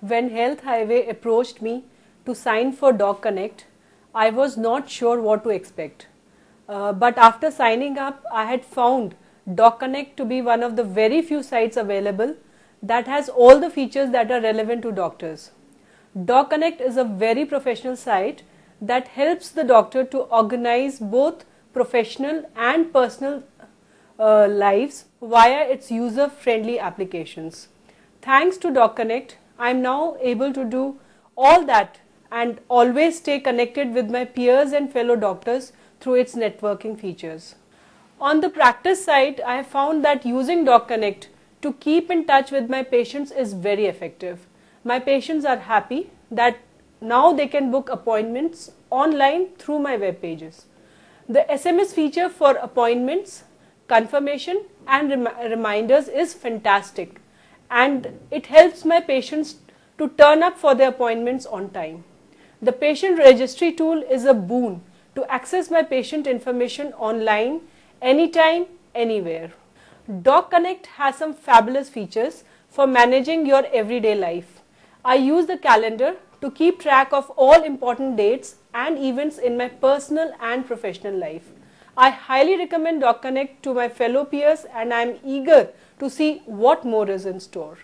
When Health Highway approached me to sign for DocConnect, I was not sure what to expect. Uh, but after signing up, I had found DocConnect to be one of the very few sites available that has all the features that are relevant to doctors. DocConnect is a very professional site that helps the doctor to organize both professional and personal uh, lives via its user friendly applications. Thanks to DocConnect, I am now able to do all that and always stay connected with my peers and fellow doctors through its networking features. On the practice side, I have found that using DocConnect to keep in touch with my patients is very effective. My patients are happy that now they can book appointments online through my web pages. The SMS feature for appointments, confirmation and rem reminders is fantastic and it helps my patients to turn up for their appointments on time. The patient registry tool is a boon to access my patient information online anytime, anywhere. DocConnect has some fabulous features for managing your everyday life. I use the calendar to keep track of all important dates and events in my personal and professional life. I highly recommend DocConnect to my fellow peers and I am eager to see what more is in store.